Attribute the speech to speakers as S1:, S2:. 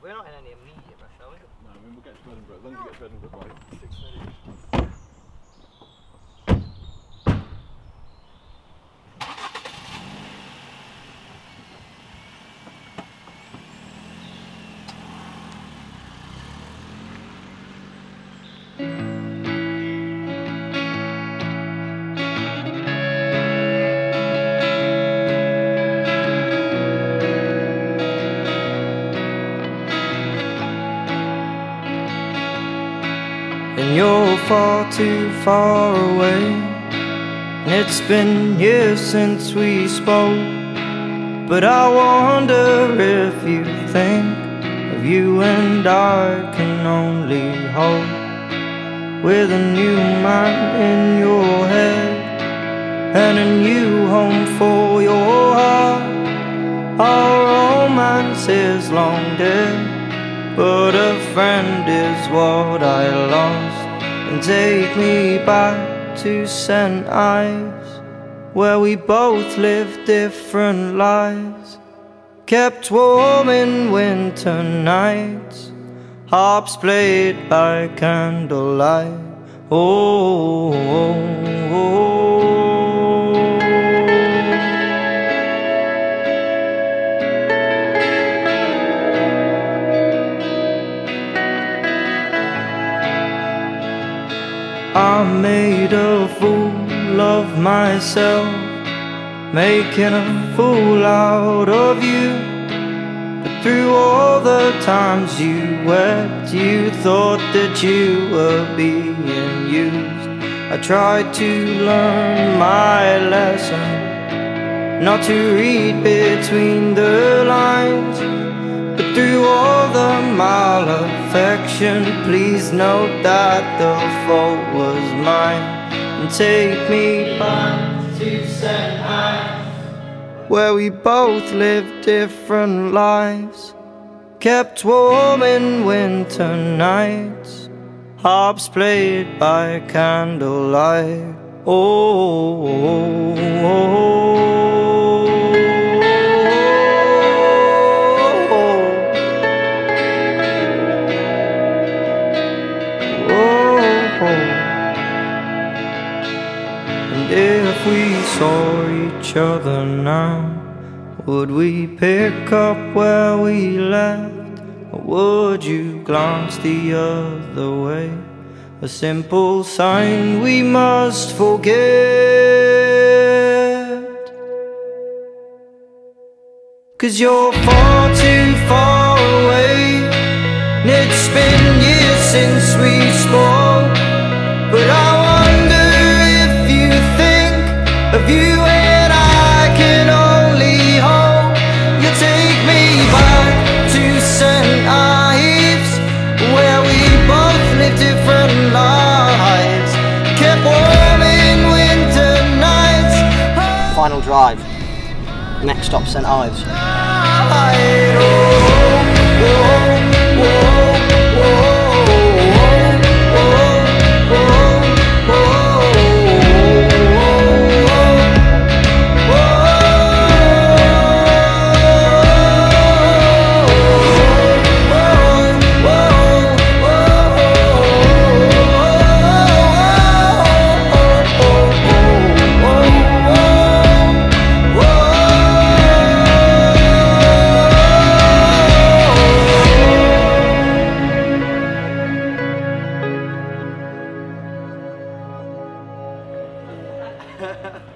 S1: We're not in any immediate rush, are we?
S2: No, I mean, we'll get to Edinburgh. As long as we get to Edinburgh by 6.30.
S3: and you're far too far away. And it's been years since we spoke, but I wonder if you think of you and I can only hope with a new man in your head and a new home for your heart. Our romance is long dead. But a friend is what I lost And take me back to St. Ives Where we both lived different lives Kept warm in winter nights Harps played by candlelight oh, oh, I made a fool of myself, making a fool out of you. But through all the times you wept, you thought that you were being used. I tried to learn my lesson, not to read between the lines. Through all the malaffection, please note that the fault was mine. And take me back to St. Ives, where we both lived different lives. Kept warm in winter nights, harps played by candlelight. oh. oh, oh. And we saw each other now, would we pick up where we left? Or would you glance the other way? A simple sign we must forget. Cause you're far too far away. And it's been years since we
S1: Final drive. Next stop, St Ives.
S3: Ha ha ha.